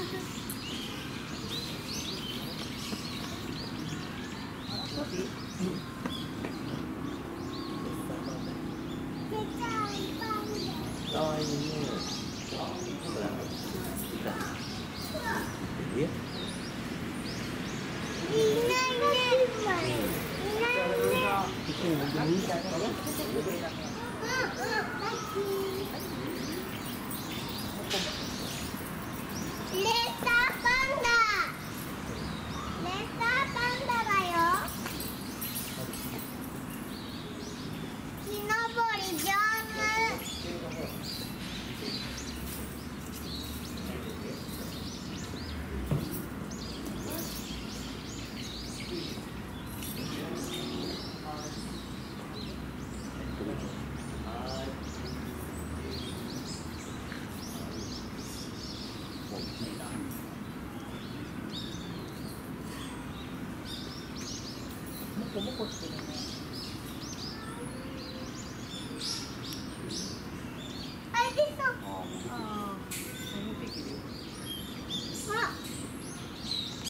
coi như đó là để biết Hãy subscribe cho kênh Ghiền Mì Gõ Để không bỏ lỡ những video hấp dẫn もこもこしてるね。